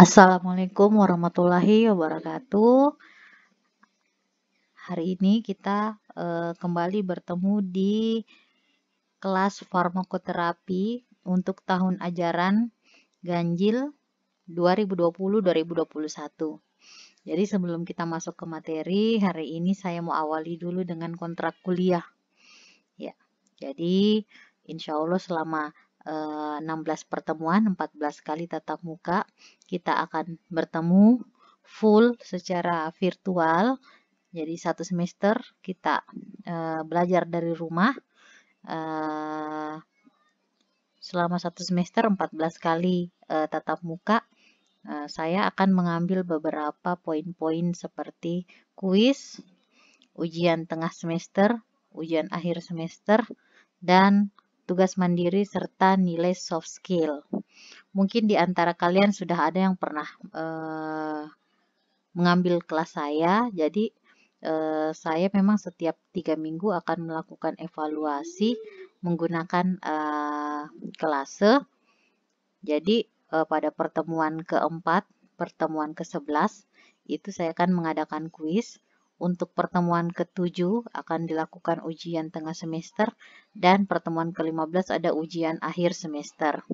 Assalamualaikum warahmatullahi wabarakatuh. Hari ini kita uh, kembali bertemu di kelas farmakoterapi untuk tahun ajaran ganjil 2020-2021. Jadi sebelum kita masuk ke materi, hari ini saya mau awali dulu dengan kontrak kuliah. Ya, jadi insya Allah selama 16 eh, pertemuan, 14 kali tatap muka. Kita akan bertemu full secara virtual. Jadi satu semester kita uh, belajar dari rumah. Uh, selama satu semester 14 kali tatap muka. Saya akan mengambil beberapa poin-poin seperti kuis, ujian tengah semester, ujian akhir semester, dan tugas mandiri, serta nilai soft skill. Mungkin di antara kalian sudah ada yang pernah uh, mengambil kelas saya, jadi uh, saya memang setiap tiga minggu akan melakukan evaluasi menggunakan uh, kelase. Jadi uh, pada pertemuan keempat, pertemuan ke-11, itu saya akan mengadakan kuis untuk pertemuan ke-7 akan dilakukan ujian tengah semester dan pertemuan ke-15 ada ujian akhir semester.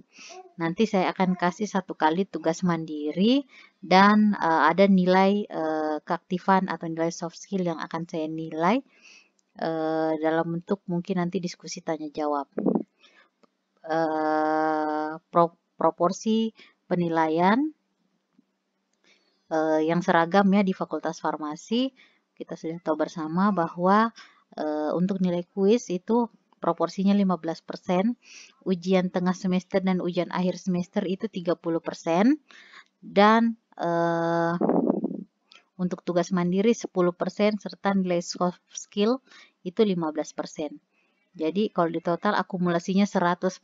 Nanti saya akan kasih satu kali tugas mandiri dan uh, ada nilai uh, keaktifan atau nilai soft skill yang akan saya nilai uh, dalam bentuk mungkin nanti diskusi tanya jawab. Uh, pro proporsi penilaian uh, yang seragam ya di Fakultas Farmasi kita sudah tahu bersama bahwa e, untuk nilai kuis itu proporsinya 15%, ujian tengah semester dan ujian akhir semester itu 30%, dan e, untuk tugas mandiri 10% serta nilai soft skill itu 15%. Jadi kalau di total akumulasinya 100%.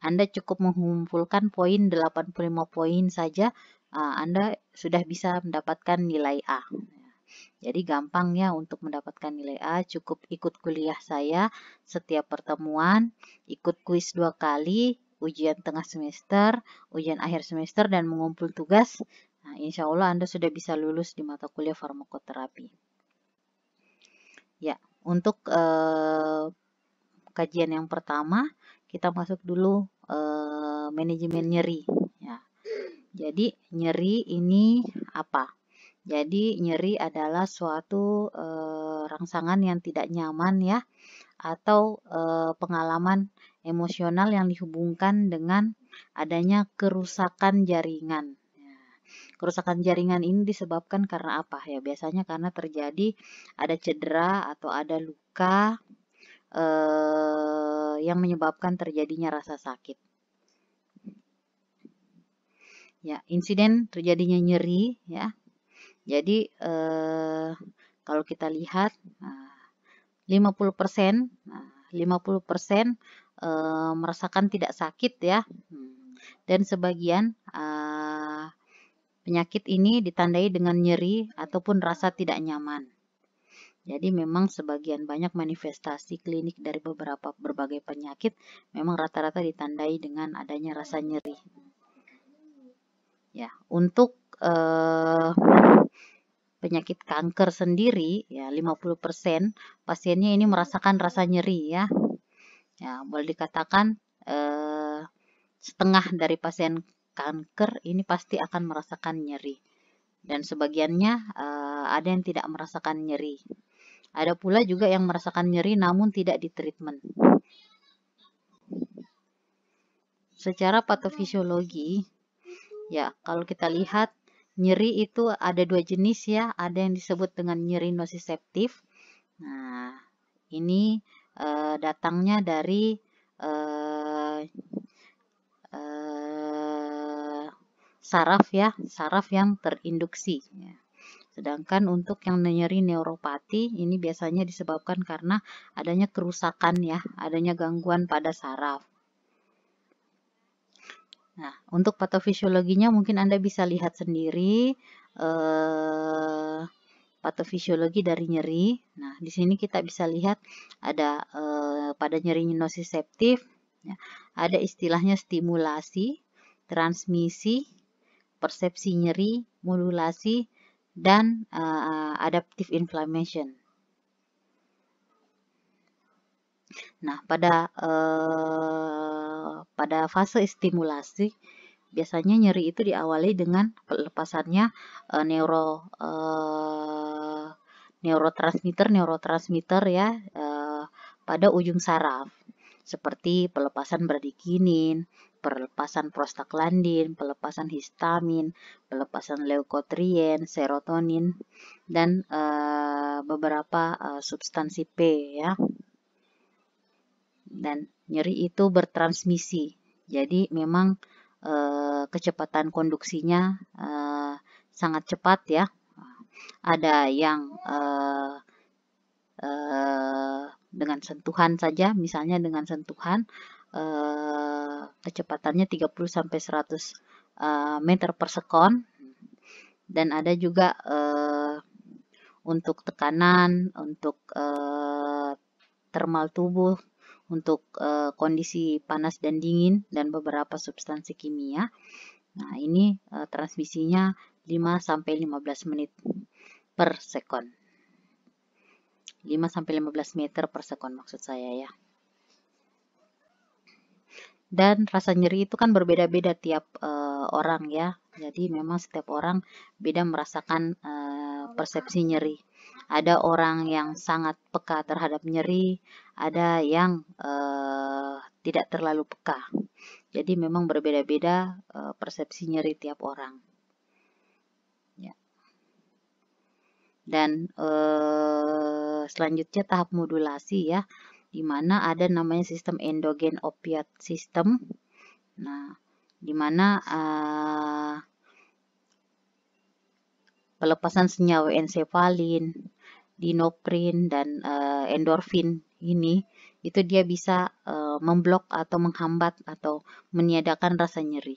Anda cukup mengumpulkan poin 85 poin saja, Anda sudah bisa mendapatkan nilai A. Jadi gampang ya untuk mendapatkan nilai A, cukup ikut kuliah saya setiap pertemuan, ikut kuis dua kali, ujian tengah semester, ujian akhir semester, dan mengumpul tugas. Nah, insya Allah Anda sudah bisa lulus di mata kuliah farmakoterapi. Ya, untuk eh, kajian yang pertama, kita masuk dulu eh, manajemen nyeri. Ya. Jadi nyeri ini apa? Jadi nyeri adalah suatu e, rangsangan yang tidak nyaman ya atau e, pengalaman emosional yang dihubungkan dengan adanya kerusakan jaringan. Ya, kerusakan jaringan ini disebabkan karena apa ya? Biasanya karena terjadi ada cedera atau ada luka e, yang menyebabkan terjadinya rasa sakit. Ya, insiden terjadinya nyeri ya jadi eh, kalau kita lihat nah, 50%, nah, 50% eh, merasakan tidak sakit ya. Dan sebagian eh, penyakit ini ditandai dengan nyeri ataupun rasa tidak nyaman. Jadi memang sebagian banyak manifestasi klinik dari beberapa berbagai penyakit memang rata-rata ditandai dengan adanya rasa nyeri. Ya, untuk eh, penyakit kanker sendiri ya 50% pasiennya ini merasakan rasa nyeri ya. Ya, boleh dikatakan eh, setengah dari pasien kanker ini pasti akan merasakan nyeri. Dan sebagiannya eh, ada yang tidak merasakan nyeri. Ada pula juga yang merasakan nyeri namun tidak di treatment. Secara patofisiologi, ya kalau kita lihat Nyeri itu ada dua jenis ya, ada yang disebut dengan nyeri nosiseptif. Nah, ini e, datangnya dari e, e, saraf ya, saraf yang terinduksi. Ya. Sedangkan untuk yang nyeri neuropati ini biasanya disebabkan karena adanya kerusakan ya, adanya gangguan pada saraf. Nah, untuk patofisiologinya mungkin Anda bisa lihat sendiri eh, patofisiologi dari nyeri. Nah, di sini kita bisa lihat ada eh, pada nyeri nosiceptif, ya, ada istilahnya stimulasi, transmisi, persepsi nyeri, modulasi, dan uh, adaptive inflammation. Nah, pada uh, pada fase stimulasi biasanya nyeri itu diawali dengan pelepasannya uh, neuro uh, neurotransmitter neurotransmitter ya uh, pada ujung saraf seperti pelepasan bradikinin, pelepasan prostaglandin, pelepasan histamin, pelepasan leukotrien, serotonin, dan uh, beberapa uh, substansi P ya. Dan nyeri itu bertransmisi. Jadi memang uh, kecepatan konduksinya uh, sangat cepat ya. Ada yang uh, uh, dengan sentuhan saja, misalnya dengan sentuhan eh, kecepatannya 30 sampai 100 eh, meter per sekon dan ada juga eh, untuk tekanan, untuk eh, thermal tubuh, untuk eh, kondisi panas dan dingin dan beberapa substansi kimia. Nah, ini eh, transmisinya 5 sampai 15 menit per sekon. 5-15 meter per sekon maksud saya ya. Dan rasa nyeri itu kan berbeda-beda tiap uh, orang ya. Jadi memang setiap orang beda merasakan uh, persepsi nyeri. Ada orang yang sangat peka terhadap nyeri, ada yang uh, tidak terlalu peka. Jadi memang berbeda-beda uh, persepsi nyeri tiap orang. dan eh, selanjutnya tahap modulasi ya di mana ada namanya sistem endogen opiat system nah di mana eh, pelepasan senyawa ensefalin dinoprin dan uh, endorfin ini itu dia bisa uh, memblok atau menghambat atau meniadakan rasa nyeri.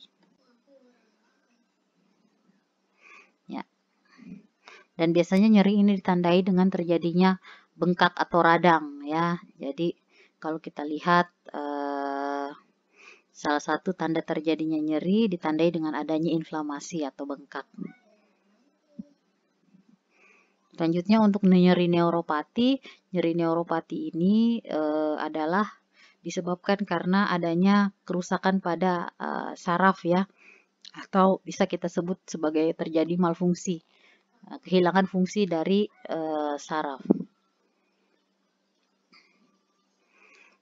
dan biasanya nyeri ini ditandai dengan terjadinya bengkak atau radang ya. Jadi kalau kita lihat eh, salah satu tanda terjadinya nyeri ditandai dengan adanya inflamasi atau bengkak. Selanjutnya untuk nyeri neuropati, nyeri neuropati ini eh, adalah disebabkan karena adanya kerusakan pada uh, saraf ya atau bisa kita sebut sebagai terjadi malfungsi Eh, kehilangan fungsi dari uh, saraf.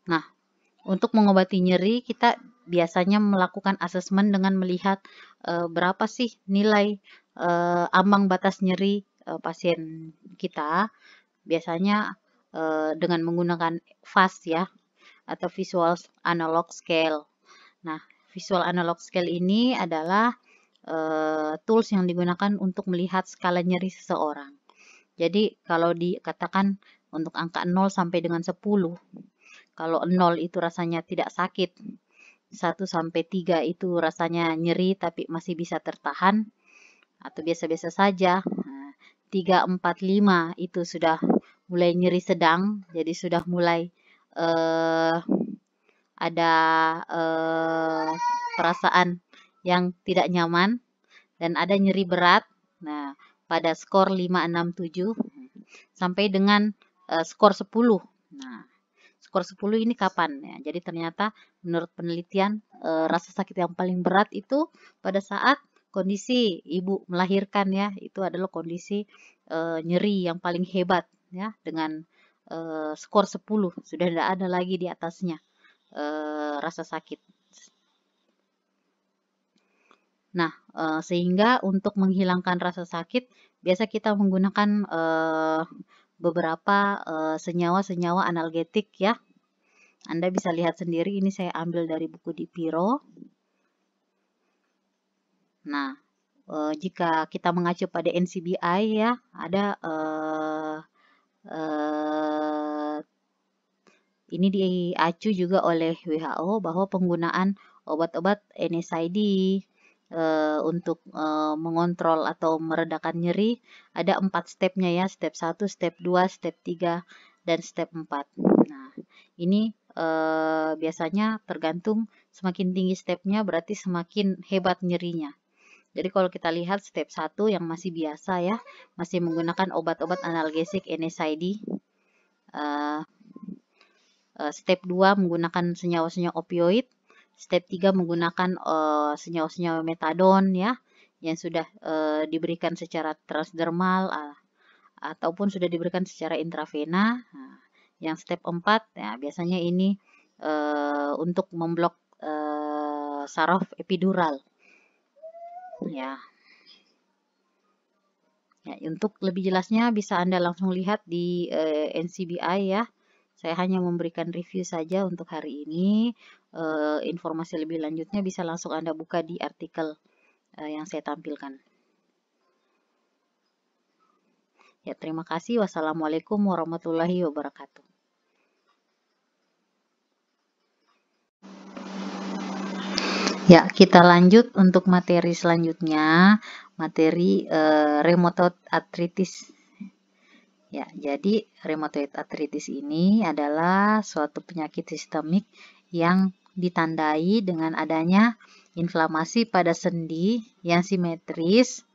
Nah, untuk mengobati nyeri kita biasanya melakukan asesmen dengan melihat uh, berapa sih nilai uh, ambang batas nyeri uh, pasien kita. Biasanya uh, dengan menggunakan VAS ya atau Visual Analog Scale. Nah, Visual Analog Scale ini adalah uh, tools yang digunakan untuk melihat skala nyeri seseorang. Jadi kalau dikatakan untuk angka 0 sampai dengan 10, kalau 0 itu rasanya tidak sakit, 1 sampai 3 itu rasanya nyeri tapi masih bisa tertahan atau biasa-biasa saja. 3, 4, 5 itu sudah mulai nyeri sedang, jadi sudah mulai uh, ada uh, perasaan yang tidak nyaman dan ada nyeri berat. Nah, pada skor 567 sampai dengan uh, skor 10. Nah, skor 10 ini kapan ya? Jadi ternyata menurut penelitian uh, rasa sakit yang paling berat itu pada saat kondisi ibu melahirkan ya, itu adalah kondisi uh, nyeri yang paling hebat ya dengan uh, skor 10 sudah tidak ada lagi di atasnya uh, rasa sakit. Nah, uh, sehingga untuk menghilangkan rasa sakit, biasa kita menggunakan uh, beberapa senyawa-senyawa analgetik ya. Anda bisa lihat sendiri, ini saya ambil dari buku di Piro. Nah, uh, jika kita mengacu pada NCBI ya, ada uh, uh, ini diacu juga oleh WHO bahwa penggunaan obat-obat NSAID uh, untuk uh, mengontrol atau meredakan nyeri ada empat stepnya ya step 1, step 2, step 3 dan step 4 nah ini uh, biasanya tergantung semakin tinggi stepnya berarti semakin hebat nyerinya Jadi kalau kita lihat step 1 yang masih biasa ya, masih menggunakan obat-obat analgesik NSAID. Uh, uh, step 2 menggunakan senyawa-senyawa opioid. Step 3 menggunakan uh, senyawa-senyawa metadon ya, yang sudah uh, diberikan secara transdermal uh, ataupun sudah diberikan secara intravena. Nah, yang step 4 ya biasanya ini uh, untuk memblok uh, saraf epidural ya. Ya, untuk lebih jelasnya bisa Anda langsung lihat di eh, NCBI ya. Saya hanya memberikan review saja untuk hari ini. Uh, informasi lebih lanjutnya bisa langsung Anda buka di artikel uh, yang saya tampilkan. Ya, terima kasih. Wassalamualaikum warahmatullahi wabarakatuh. Ya, kita lanjut untuk materi selanjutnya, materi uh, rheumatoid arthritis. Ya, jadi rheumatoid arthritis ini adalah suatu penyakit sistemik yang ditandai dengan adanya inflamasi pada sendi yang simetris.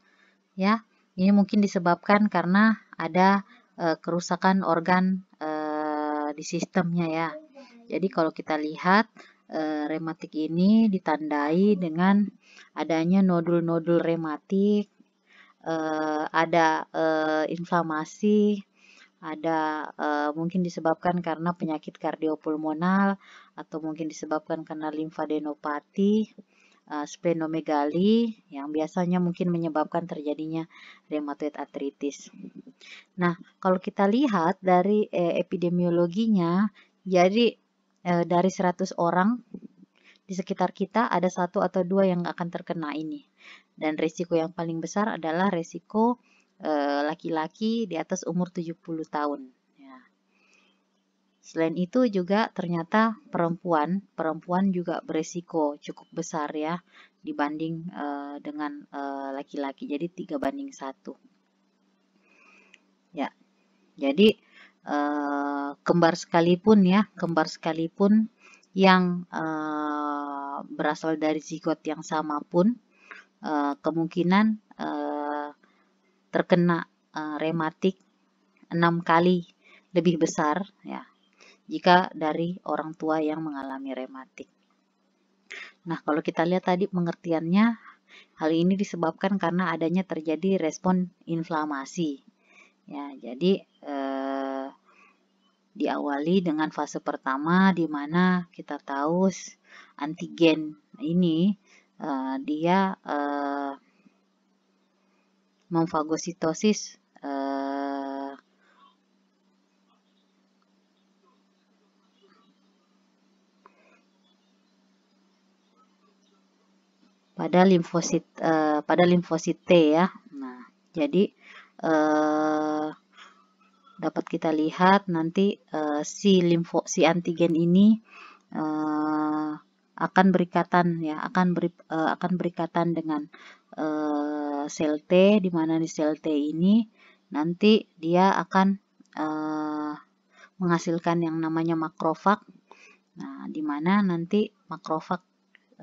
Ya, ini mungkin disebabkan karena ada uh, kerusakan organ uh, di sistemnya ya. Jadi kalau kita lihat uh, rematik ini ditandai dengan adanya nodul-nodul rematik, uh, ada uh, inflamasi, ada mungkin disebabkan karena penyakit kardiopulmonal atau mungkin disebabkan karena limfadenopati, uh, splenomegali yang biasanya mungkin menyebabkan terjadinya rheumatoid arthritis. Nah, kalau kita lihat dari eh, epidemiologinya, jadi e, dari 100 orang di sekitar kita ada satu atau dua yang akan terkena ini. Dan risiko yang paling besar adalah risiko eh, laki-laki di atas umur 70 tahun. Ya. Selain itu juga ternyata perempuan, perempuan juga berisiko cukup besar ya dibanding uh, dengan laki-laki. Uh, Jadi tiga banding satu. Ya, jadi uh, kembar sekalipun ya, kembar sekalipun yang uh, berasal dari zigot yang sama pun uh, kemungkinan uh, terkena uh, rematik enam kali lebih besar ya jika dari orang tua yang mengalami rematik. Nah, kalau kita lihat tadi pengertiannya, hal ini disebabkan karena adanya terjadi respon inflamasi. Ya, jadi eh, diawali dengan fase pertama di mana kita tahu antigen ini eh, dia eh, memfagositosis eh, pada limfosit uh, pada limfosit T ya. Nah, jadi uh, dapat kita lihat nanti uh, si limfo si antigen ini uh, akan berikatan ya akan beri, uh, akan berikatan dengan uh, sel T di mana di sel T ini nanti dia akan uh, menghasilkan yang namanya makrofag. Nah, di mana nanti makrofag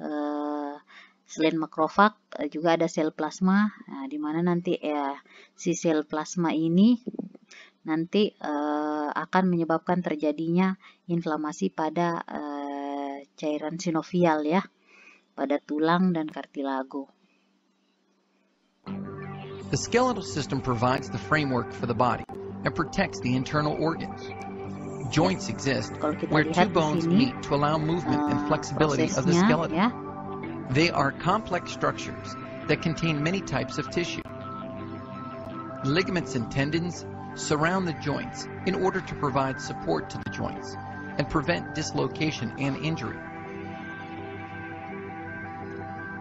uh, Selain makrofag juga ada sel plasma, nah, di mana nanti ya si sel plasma ini nanti uh, akan menyebabkan terjadinya inflamasi pada uh, cairan sinovial ya, pada tulang dan kartilago. The skeletal system provides the framework for the body and protects the internal organs. Joints exist where two bones meet to allow movement and flexibility of the skeleton. Ya, they are complex structures that contain many types of tissue. Ligaments and tendons surround the joints in order to provide support to the joints and prevent dislocation and injury.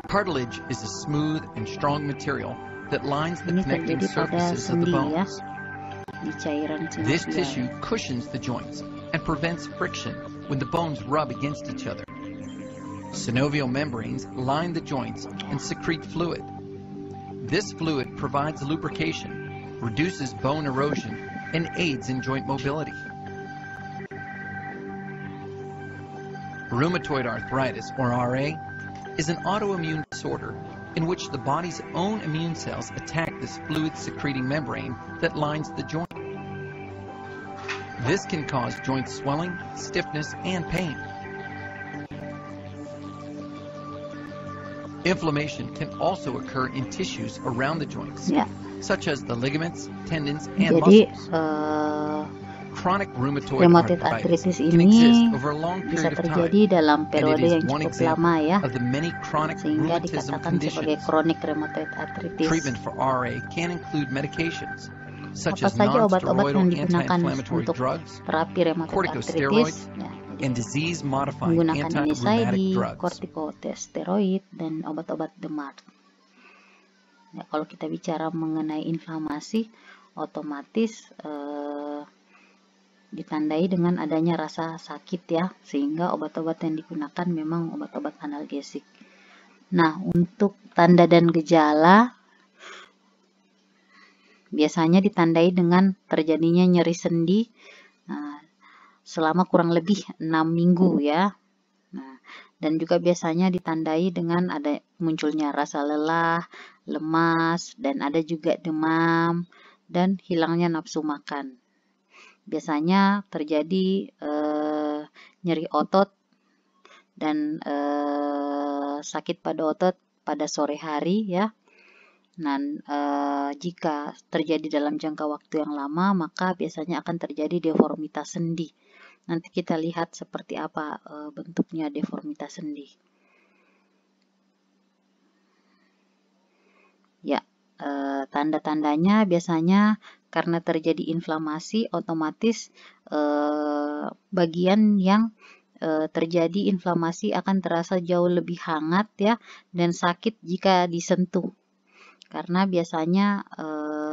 Cartilage is a smooth and strong material that lines the connecting surfaces of the bones. This tissue cushions the joints and prevents friction when the bones rub against each other. Synovial membranes line the joints and secrete fluid. This fluid provides lubrication, reduces bone erosion, and aids in joint mobility. Rheumatoid arthritis, or RA, is an autoimmune disorder in which the body's own immune cells attack this fluid-secreting membrane that lines the joint. This can cause joint swelling, stiffness, and pain. Inflammation can also occur in tissues around the joints, yeah. such as the ligaments, tendons, and Jadi, muscles. Uh, Chronic rheumatoid arthritis ini bisa terjadi dalam periode yang cukup lama ya, sehingga dikatakan sebagai chronic rheumatoid arthritis. Treatment for RA can include medications such Apa saja obat-obat yang digunakan untuk terapi rheumatoid arthritis? Ya, and disease modifying menggunakan NSAID, kortikosteroid, dan obat-obat demam. Ya, kalau kita bicara mengenai inflamasi, otomatis eh, ditandai dengan adanya rasa sakit ya, sehingga obat-obat yang digunakan memang obat-obat analgesik. Nah, untuk tanda dan gejala biasanya ditandai dengan terjadinya nyeri sendi selama kurang lebih 6 minggu ya. Nah, dan juga biasanya ditandai dengan ada munculnya rasa lelah, lemas, dan ada juga demam dan hilangnya nafsu makan biasanya terjadi eh, nyeri otot dan eh, sakit pada otot pada sore hari ya. Dan eh, jika terjadi dalam jangka waktu yang lama, maka biasanya akan terjadi deformitas sendi. Nanti kita lihat seperti apa eh, bentuknya deformitas sendi. Ya, eh, tanda-tandanya biasanya karena terjadi inflamasi otomatis eh, bagian yang terjadi inflamasi akan terasa jauh lebih hangat ya dan sakit jika disentuh karena biasanya eh,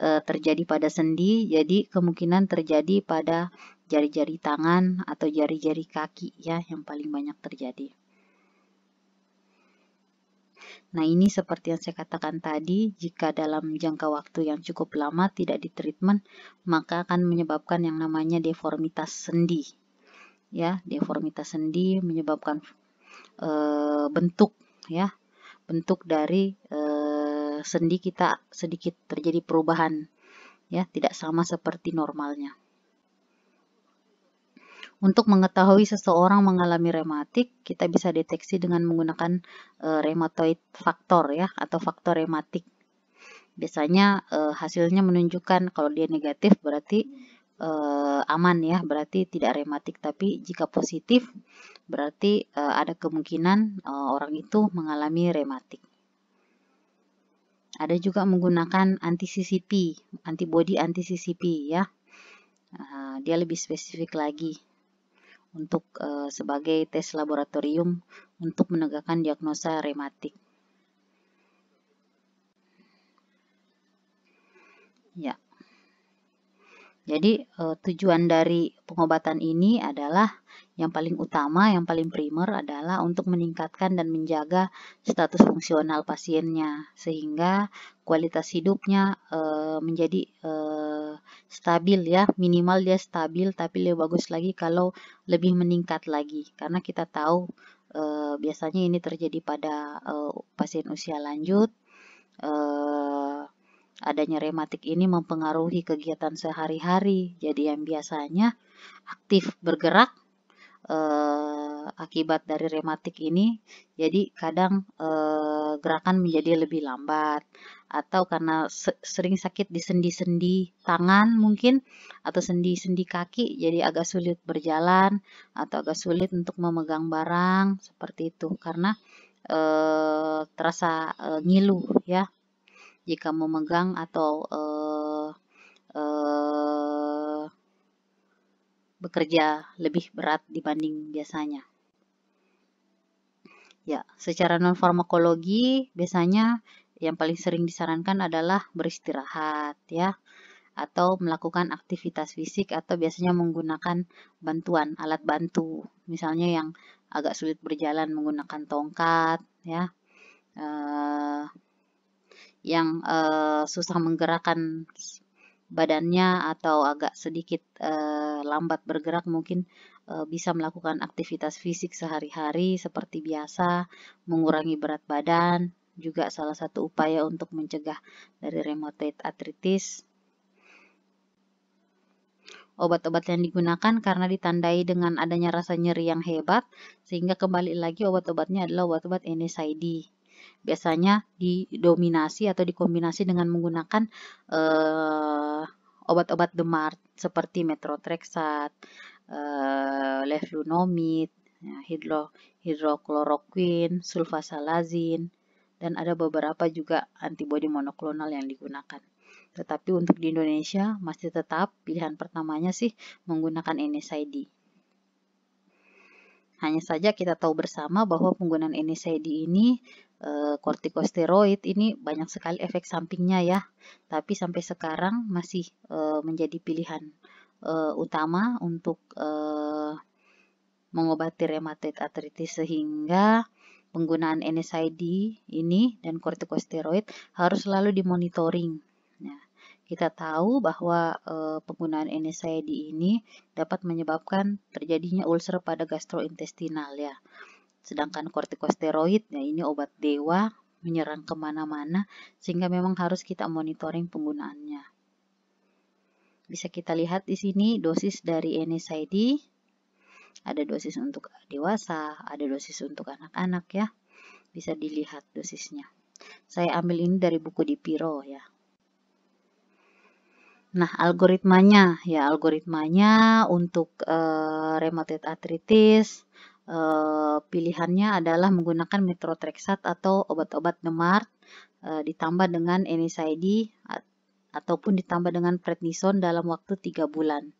eh, terjadi pada sendi jadi kemungkinan terjadi pada jari-jari tangan atau jari-jari kaki ya yang paling banyak terjadi. Nah, ini seperti yang saya katakan tadi, jika dalam jangka waktu yang cukup lama tidak ditreatment, maka akan menyebabkan yang namanya deformitas sendi. Ya, deformitas sendi menyebabkan e, bentuk ya, bentuk dari e, sendi kita sedikit terjadi perubahan ya, tidak sama seperti normalnya. Untuk mengetahui seseorang mengalami rematik, kita bisa deteksi dengan menggunakan e, rheumatoid faktor ya atau faktor rematik. Biasanya e, hasilnya menunjukkan kalau dia negatif berarti e, aman ya, berarti tidak rematik. Tapi jika positif berarti e, ada kemungkinan e, orang itu mengalami rematik. Ada juga menggunakan anti-CCP, antibody anti-CCP ya. Uh, dia lebih spesifik lagi untuk uh, sebagai tes laboratorium untuk menegakkan diagnosa rematik. Ya. Jadi uh, tujuan dari pengobatan ini adalah yang paling utama, yang paling primer adalah untuk meningkatkan dan menjaga status fungsional pasiennya sehingga kualitas hidupnya e, menjadi e, stabil ya, minimal dia stabil tapi lebih bagus lagi kalau lebih meningkat lagi. Karena kita tahu biasanya ini terjadi pada pasien usia lanjut adanya rematik ini mempengaruhi kegiatan sehari-hari. Jadi yang biasanya aktif bergerak eh, akibat dari rematik ini jadi kadang eh, gerakan menjadi lebih lambat. Atau karena sering sakit di sendi-sendi tangan mungkin atau sendi-sendi kaki jadi agak sulit berjalan atau agak sulit untuk memegang barang seperti itu. Karena eh, terasa eh, ngilu ya jika memegang atau eh, eh, bekerja lebih berat dibanding biasanya. Ya, secara non farmakologi biasanya yang paling sering disarankan adalah beristirahat ya atau melakukan aktivitas fisik atau biasanya menggunakan bantuan alat bantu misalnya yang agak sulit berjalan menggunakan tongkat ya uh, yang uh, susah menggerakkan badannya atau agak sedikit uh, lambat bergerak mungkin e, bisa melakukan aktivitas fisik sehari-hari seperti biasa, mengurangi berat badan, juga salah satu upaya untuk mencegah dari rheumatoid arthritis. Obat-obat yang digunakan karena ditandai dengan adanya rasa nyeri yang hebat, sehingga kembali lagi obat-obatnya adalah obat-obat NSAID biasanya didominasi atau dikombinasi dengan menggunakan uh, obat-obat demar seperti metrotrexat, uh, leflunomid, ya, hidro, hidrokloroquine, sulfasalazin, dan ada beberapa juga antibodi monoklonal yang digunakan. Tetapi untuk di Indonesia masih tetap pilihan pertamanya sih menggunakan NSAID. Hanya saja kita tahu bersama bahwa penggunaan NSAID ini kortikosteroid eh, ini banyak sekali efek sampingnya ya. Tapi sampai sekarang masih uh, menjadi pilihan uh, utama untuk mengobati rheumatoid arthritis sehingga penggunaan NSAID ini dan kortikosteroid harus selalu dimonitoring. Ya. Kita tahu bahwa penggunaan NSAID ini dapat menyebabkan terjadinya ulcer pada gastrointestinal ya. Sedangkan kortikosteroid, ya ini obat dewa, menyerang ke mana-mana, sehingga memang harus kita monitoring penggunaannya. Bisa kita lihat di sini dosis dari NSAID, ada dosis untuk dewasa, ada dosis untuk anak-anak ya. Bisa dilihat dosisnya. Saya ambil ini dari buku Dipiro ya. Nah, algoritmanya ya algoritmanya untuk uh, rheumatoid arthritis uh, pilihannya adalah menggunakan metrotrexat atau obat-obat demar uh, ditambah dengan NSAID ataupun ditambah dengan prednison dalam waktu 3 bulan.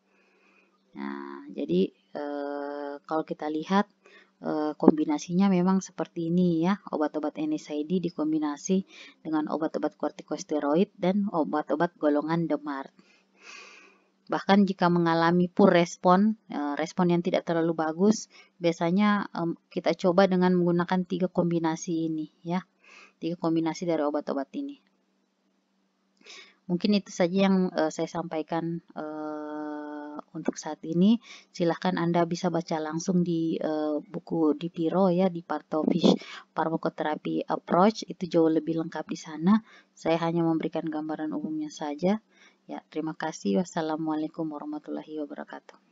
Nah, jadi uh, kalau kita lihat kombinasinya memang seperti ini ya obat-obat NSAID dikombinasi dengan obat-obat kortikosteroid dan obat-obat golongan demar Bahkan jika mengalami poor respon, eh, respon yang tidak terlalu bagus, biasanya kita coba dengan menggunakan tiga kombinasi ini, ya, tiga kombinasi dari obat-obat ini. Mungkin itu saja yang uh, saya sampaikan uh, untuk saat ini. Silahkan Anda bisa baca langsung di buku di Piro ya, di Partofish Pharmacotherapy Approach. Itu jauh lebih lengkap di sana. Saya hanya memberikan gambaran umumnya saja. Ya, terima kasih. Wassalamualaikum warahmatullahi wabarakatuh.